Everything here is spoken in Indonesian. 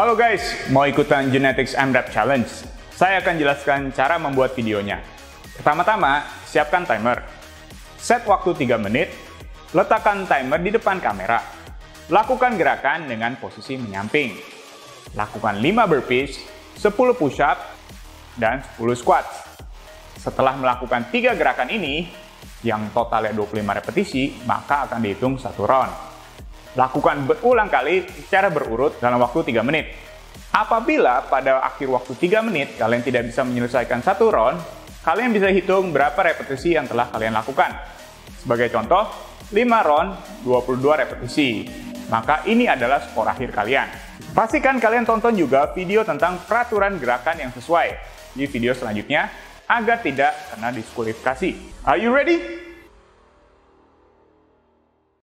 Halo guys, mau ikutan Genetics MRAP Challenge? Saya akan jelaskan cara membuat videonya. Pertama-tama, siapkan timer. Set waktu 3 menit, letakkan timer di depan kamera. Lakukan gerakan dengan posisi menyamping. Lakukan 5 burpees, 10 push-up, dan 10 squats. Setelah melakukan tiga gerakan ini, yang totalnya 25 repetisi, maka akan dihitung satu round. Lakukan berulang kali secara berurut dalam waktu 3 menit. Apabila pada akhir waktu 3 menit kalian tidak bisa menyelesaikan satu round, kalian bisa hitung berapa repetisi yang telah kalian lakukan. Sebagai contoh, 5 round, 22 repetisi. Maka ini adalah skor akhir kalian. Pastikan kalian tonton juga video tentang peraturan gerakan yang sesuai di video selanjutnya agar tidak kena diskualifikasi. Are you ready?